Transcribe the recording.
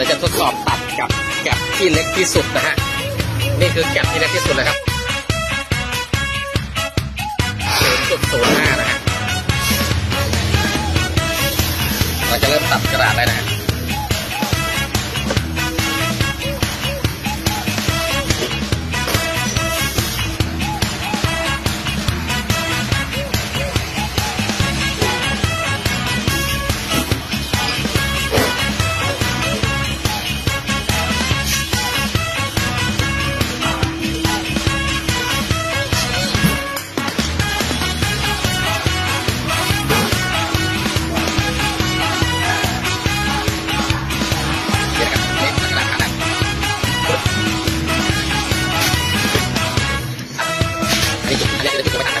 เราจะทดสอบตัดกับแกะที่เล็กที่สุดนะฮะ นี่คือแกะที่เล็กที่สุดนะครับศูนย์จุดศูนย์ห้านะฮะ เราจะเริ่มตัดกระดาษได้นะฮะ Yeah.